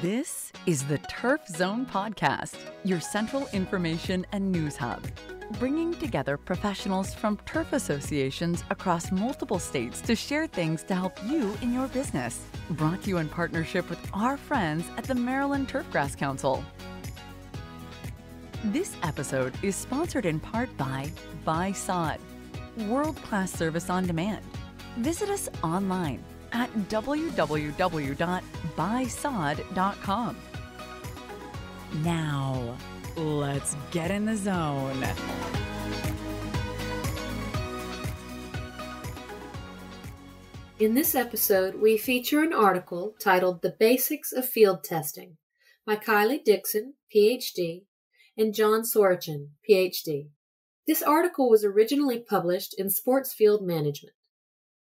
This is the Turf Zone Podcast, your central information and news hub, bringing together professionals from turf associations across multiple states to share things to help you in your business. Brought to you in partnership with our friends at the Maryland Turfgrass Council. This episode is sponsored in part by Buy Sod, world class service on demand. Visit us online at www.buysod.com. Now, let's get in the zone. In this episode, we feature an article titled The Basics of Field Testing by Kyley Dickson, PhD, and John Sorochan, PhD. This article was originally published in Sports Field Management.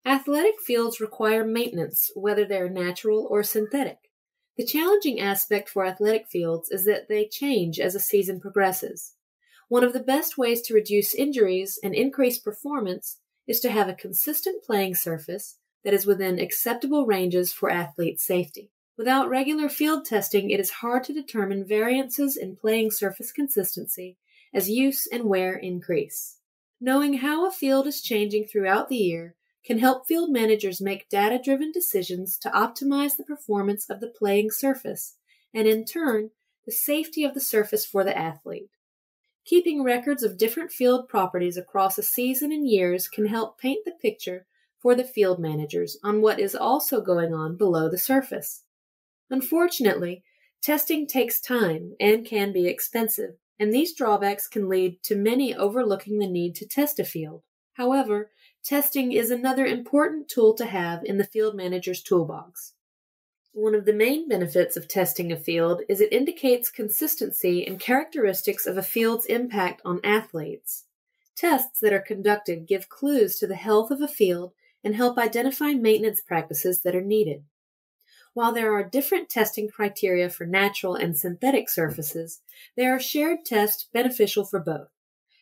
Athletic fields require maintenance, whether they are natural or synthetic. The challenging aspect for athletic fields is that they change as a season progresses. One of the best ways to reduce injuries and increase performance is to have a consistent playing surface that is within acceptable ranges for athlete safety. Without regular field testing, it is hard to determine variances in playing surface consistency as use and wear increase. Knowing how a field is changing throughout the year can help field managers make data driven decisions to optimize the performance of the playing surface and, in turn, the safety of the surface for the athlete. Keeping records of different field properties across a season and years can help paint the picture for the field managers on what is also going on below the surface. Unfortunately, testing takes time and can be expensive, and these drawbacks can lead to many overlooking the need to test a field. However, testing is another important tool to have in the field manager's toolbox. One of the main benefits of testing a field is it indicates consistency and characteristics of a field's impact on athletes. Tests that are conducted give clues to the health of a field and help identify maintenance practices that are needed. While there are different testing criteria for natural and synthetic surfaces, there are shared tests beneficial for both.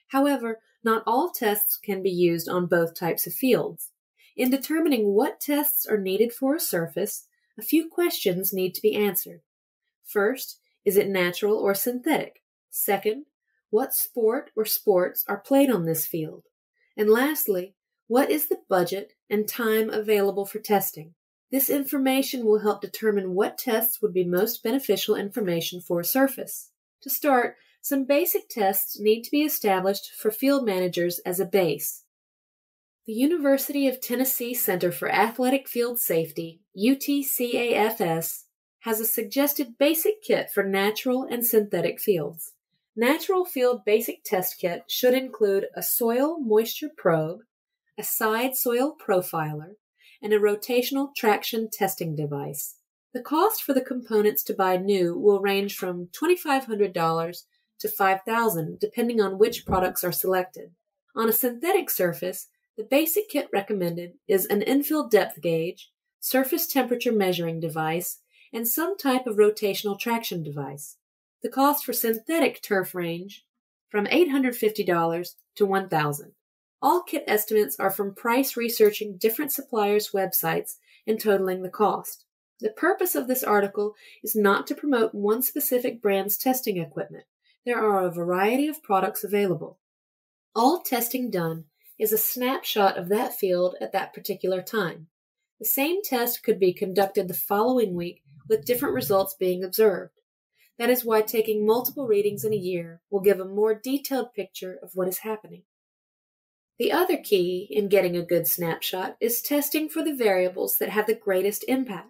However, not all tests can be used on both types of fields. In determining what tests are needed for a surface, a few questions need to be answered. First, is it natural or synthetic? Second, what sport or sports are played on this field? And lastly, what is the budget and time available for testing? This information will help determine what tests would be most beneficial information for a surface. To start, some basic tests need to be established for field managers as a base. The University of Tennessee Center for Athletic Field Safety, UTCAFS, has a suggested basic kit for natural and synthetic fields. Natural Field Basic Test Kit should include a soil moisture probe, a side soil profiler, and a rotational traction testing device. The cost for the components to buy new will range from $2,500 to 5000 depending on which products are selected. On a synthetic surface, the basic kit recommended is an infill depth gauge, surface temperature measuring device, and some type of rotational traction device. The cost for synthetic turf range from $850 to $1,000. All kit estimates are from price researching different suppliers' websites and totaling the cost. The purpose of this article is not to promote one specific brand's testing equipment there are a variety of products available. All testing done is a snapshot of that field at that particular time. The same test could be conducted the following week with different results being observed. That is why taking multiple readings in a year will give a more detailed picture of what is happening. The other key in getting a good snapshot is testing for the variables that have the greatest impact.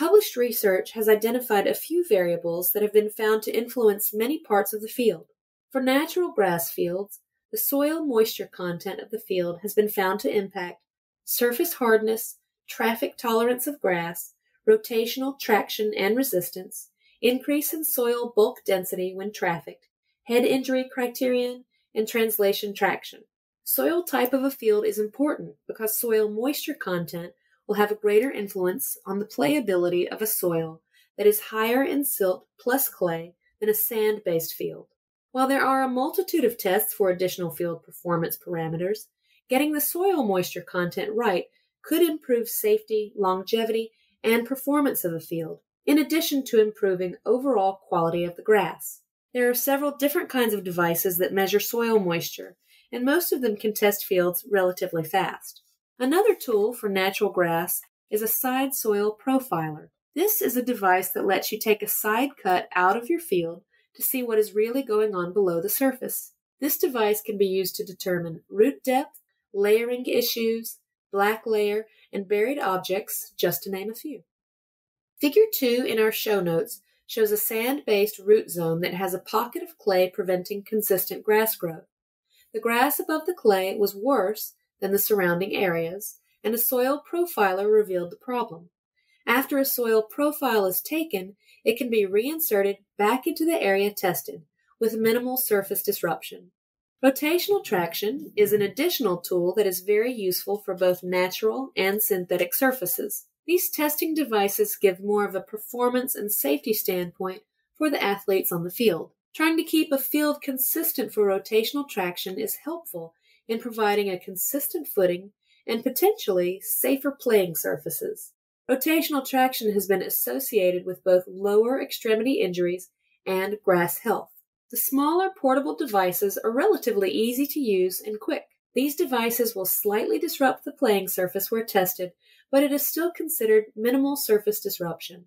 Published research has identified a few variables that have been found to influence many parts of the field. For natural grass fields, the soil moisture content of the field has been found to impact surface hardness, traffic tolerance of grass, rotational traction and resistance, increase in soil bulk density when trafficked, head injury criterion, and translation traction. Soil type of a field is important because soil moisture content will have a greater influence on the playability of a soil that is higher in silt plus clay than a sand based field. While there are a multitude of tests for additional field performance parameters, getting the soil moisture content right could improve safety, longevity, and performance of a field, in addition to improving overall quality of the grass. There are several different kinds of devices that measure soil moisture, and most of them can test fields relatively fast. Another tool for natural grass is a side soil profiler. This is a device that lets you take a side cut out of your field to see what is really going on below the surface. This device can be used to determine root depth, layering issues, black layer, and buried objects, just to name a few. Figure 2 in our show notes shows a sand based root zone that has a pocket of clay preventing consistent grass growth. The grass above the clay was worse than the surrounding areas, and a soil profiler revealed the problem. After a soil profile is taken, it can be reinserted back into the area tested with minimal surface disruption. Rotational traction is an additional tool that is very useful for both natural and synthetic surfaces. These testing devices give more of a performance and safety standpoint for the athletes on the field. Trying to keep a field consistent for rotational traction is helpful in providing a consistent footing and potentially safer playing surfaces. Rotational traction has been associated with both lower extremity injuries and grass health. The smaller portable devices are relatively easy to use and quick. These devices will slightly disrupt the playing surface where tested, but it is still considered minimal surface disruption.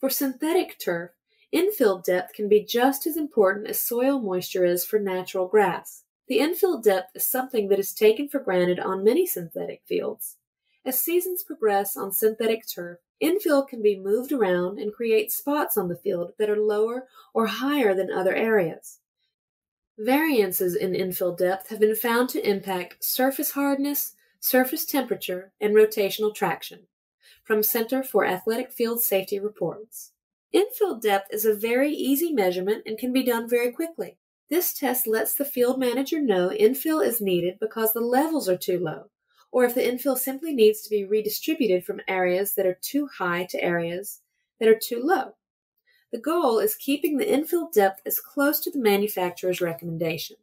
For synthetic turf, infill depth can be just as important as soil moisture is for natural grass. The infill depth is something that is taken for granted on many synthetic fields. As seasons progress on synthetic turf, Infill can be moved around and create spots on the field that are lower or higher than other areas. Variances in infill depth have been found to impact surface hardness, surface temperature, and rotational traction. From Center for Athletic Field Safety reports. Infill depth is a very easy measurement and can be done very quickly. This test lets the field manager know infill is needed because the levels are too low or if the infill simply needs to be redistributed from areas that are too high to areas that are too low. The goal is keeping the infill depth as close to the manufacturer's recommendation.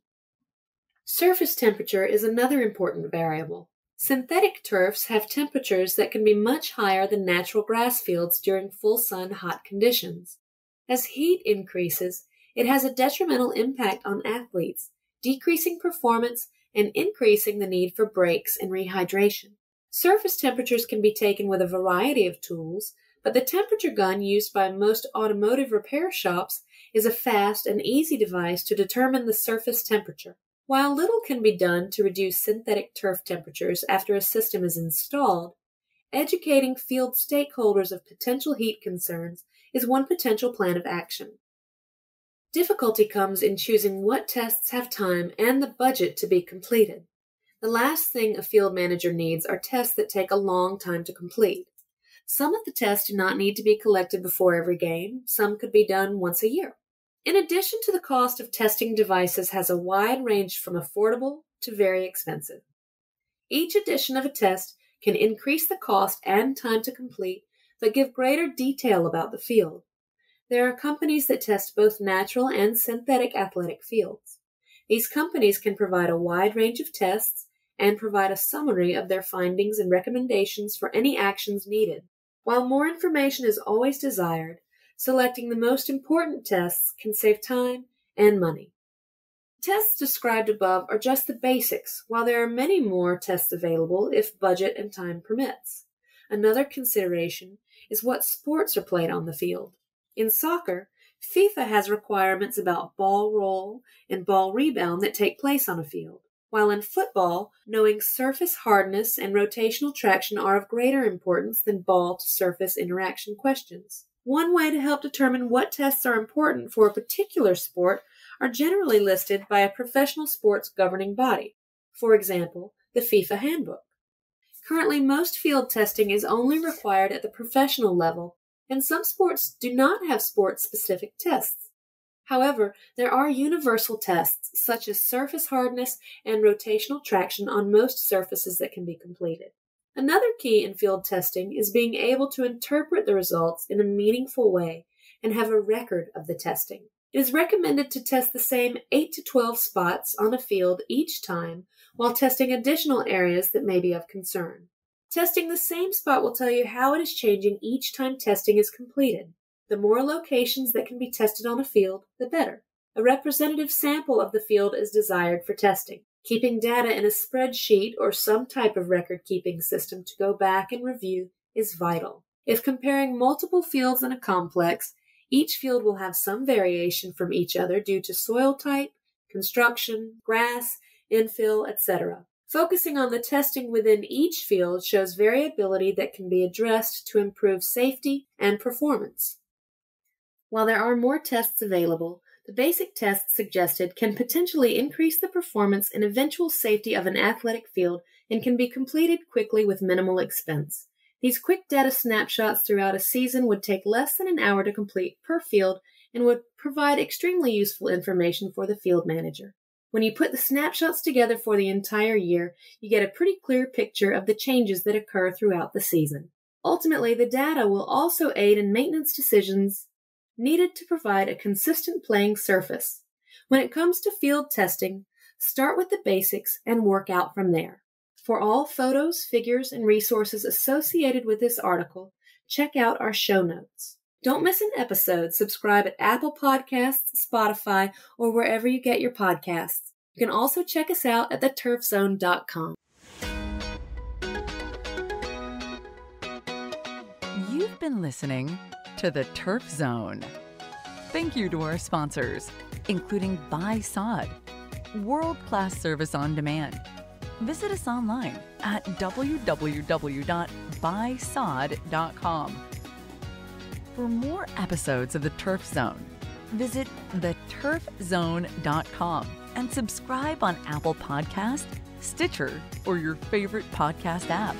Surface temperature is another important variable. Synthetic turfs have temperatures that can be much higher than natural grass fields during full sun hot conditions. As heat increases, it has a detrimental impact on athletes, decreasing performance and increasing the need for breaks and rehydration. Surface temperatures can be taken with a variety of tools, but the temperature gun used by most automotive repair shops is a fast and easy device to determine the surface temperature. While little can be done to reduce synthetic turf temperatures after a system is installed, educating field stakeholders of potential heat concerns is one potential plan of action. Difficulty comes in choosing what tests have time and the budget to be completed. The last thing a field manager needs are tests that take a long time to complete. Some of the tests do not need to be collected before every game, some could be done once a year. In addition to the cost of testing devices has a wide range from affordable to very expensive. Each edition of a test can increase the cost and time to complete, but give greater detail about the field. There are companies that test both natural and synthetic athletic fields. These companies can provide a wide range of tests and provide a summary of their findings and recommendations for any actions needed. While more information is always desired, selecting the most important tests can save time and money. Tests described above are just the basics, while there are many more tests available if budget and time permits. Another consideration is what sports are played on the field. In soccer, FIFA has requirements about ball roll and ball rebound that take place on a field, while in football, knowing surface hardness and rotational traction are of greater importance than ball to surface interaction questions. One way to help determine what tests are important for a particular sport are generally listed by a professional sports governing body, for example, the FIFA Handbook. Currently, most field testing is only required at the professional level and some sports do not have sport specific tests. However, there are universal tests such as surface hardness and rotational traction on most surfaces that can be completed. Another key in field testing is being able to interpret the results in a meaningful way and have a record of the testing. It is recommended to test the same 8 to 12 spots on a field each time while testing additional areas that may be of concern. Testing the same spot will tell you how it is changing each time testing is completed. The more locations that can be tested on a field, the better. A representative sample of the field is desired for testing. Keeping data in a spreadsheet or some type of record keeping system to go back and review is vital. If comparing multiple fields in a complex, each field will have some variation from each other due to soil type, construction, grass, infill, etc. Focusing on the testing within each field shows variability that can be addressed to improve safety and performance. While there are more tests available, the basic tests suggested can potentially increase the performance and eventual safety of an athletic field and can be completed quickly with minimal expense. These quick data snapshots throughout a season would take less than an hour to complete per field and would provide extremely useful information for the field manager. When you put the snapshots together for the entire year, you get a pretty clear picture of the changes that occur throughout the season. Ultimately, the data will also aid in maintenance decisions needed to provide a consistent playing surface. When it comes to field testing, start with the basics and work out from there. For all photos, figures, and resources associated with this article, check out our show notes. Don't miss an episode. Subscribe at Apple Podcasts, Spotify, or wherever you get your podcasts. You can also check us out at theturfzone.com. You've been listening to The Turf Zone. Thank you to our sponsors, including Buy Sod, world class service on demand visit us online at www.buysod.com. For more episodes of The Turf Zone, visit theturfzone.com and subscribe on Apple Podcast, Stitcher, or your favorite podcast app.